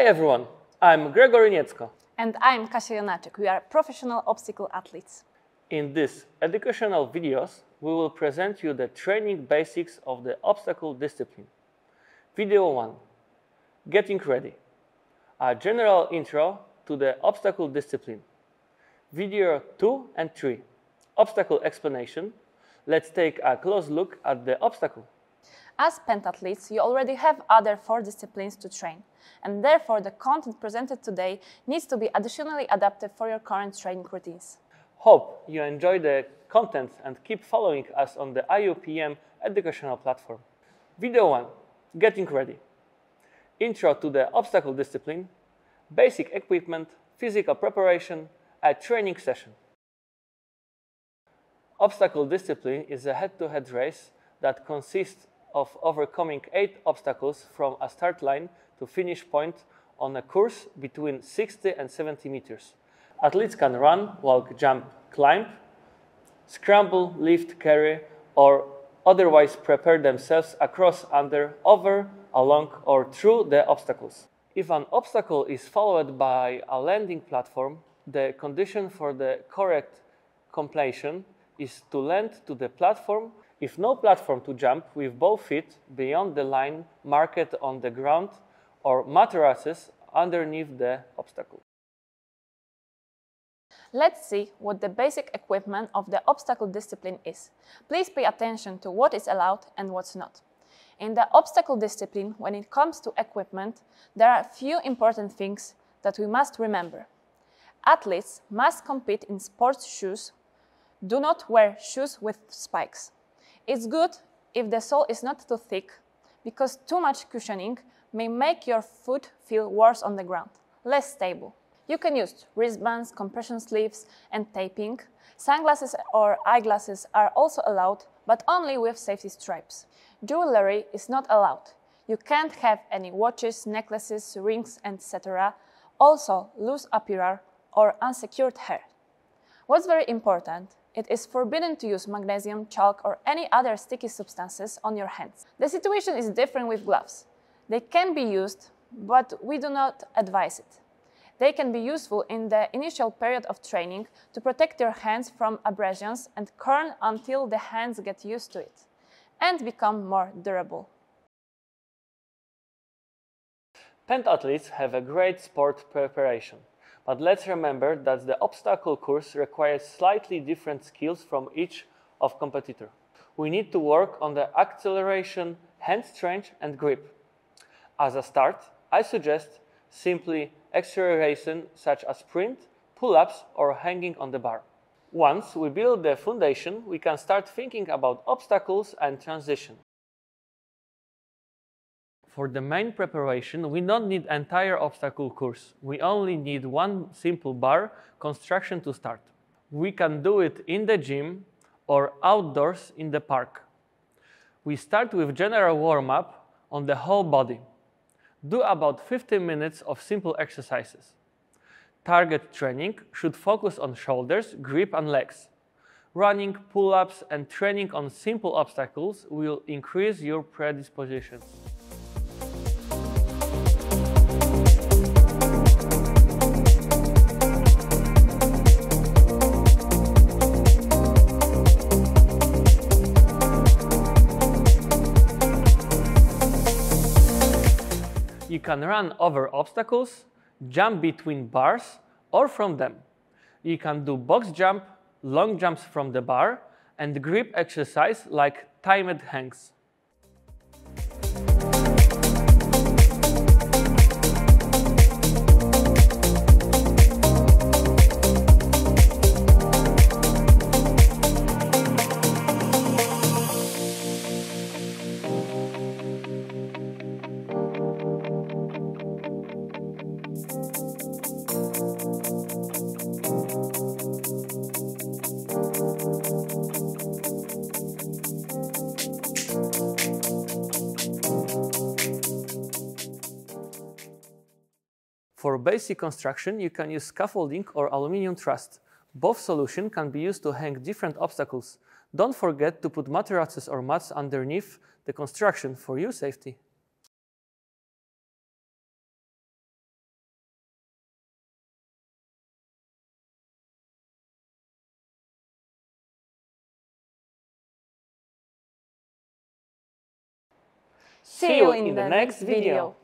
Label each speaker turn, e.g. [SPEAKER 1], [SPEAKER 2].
[SPEAKER 1] Hi everyone, I'm Gregory Niecko.
[SPEAKER 2] And I'm Kasia Jonaczek. We are professional obstacle athletes.
[SPEAKER 1] In these educational videos, we will present you the training basics of the obstacle discipline. Video 1. Getting ready. A general intro to the obstacle discipline. Video 2 and 3. Obstacle explanation. Let's take a close look at the obstacle.
[SPEAKER 2] As pentathletes, you already have other four disciplines to train, and therefore the content presented today needs to be additionally adapted for your current training routines.
[SPEAKER 1] Hope you enjoy the content and keep following us on the IUPM educational platform. Video 1 Getting Ready. Intro to the obstacle discipline, basic equipment, physical preparation, a training session. Obstacle discipline is a head to head race that consists of overcoming eight obstacles from a start line to finish point on a course between 60 and 70 meters. Athletes can run, walk, jump, climb, scramble, lift, carry, or otherwise prepare themselves across, under, over, along, or through the obstacles. If an obstacle is followed by a landing platform, the condition for the correct completion is to land to the platform if no platform to jump with both feet beyond the line marked on the ground or mattresses underneath the obstacle.
[SPEAKER 2] Let's see what the basic equipment of the obstacle discipline is. Please pay attention to what is allowed and what's not. In the obstacle discipline, when it comes to equipment, there are a few important things that we must remember. Athletes must compete in sports shoes. Do not wear shoes with spikes. It's good if the sole is not too thick, because too much cushioning may make your foot feel worse on the ground, less stable. You can use wristbands, compression sleeves, and taping. Sunglasses or eyeglasses are also allowed, but only with safety stripes. Jewelry is not allowed. You can't have any watches, necklaces, rings, etc. Also, loose apparel or unsecured hair. What's very important it is forbidden to use magnesium, chalk, or any other sticky substances on your hands. The situation is different with gloves. They can be used, but we do not advise it. They can be useful in the initial period of training to protect your hands from abrasions and curl until the hands get used to it and become more durable.
[SPEAKER 1] Pentathletes have a great sport preparation. But let's remember that the obstacle course requires slightly different skills from each of competitor. We need to work on the acceleration, hand strength and grip. As a start, I suggest simply acceleration such as sprint, pull-ups or hanging on the bar. Once we build the foundation, we can start thinking about obstacles and transition. For the main preparation, we don't need entire obstacle course. We only need one simple bar construction to start. We can do it in the gym or outdoors in the park. We start with general warm-up on the whole body. Do about 15 minutes of simple exercises. Target training should focus on shoulders, grip and legs. Running, pull-ups and training on simple obstacles will increase your predisposition. You can run over obstacles, jump between bars, or from them. You can do box jump, long jumps from the bar, and grip exercise like timed hangs. For basic construction, you can use scaffolding or aluminium truss. Both solutions can be used to hang different obstacles. Don't forget to put mattresses or mats underneath the construction for your safety. See you in the next video.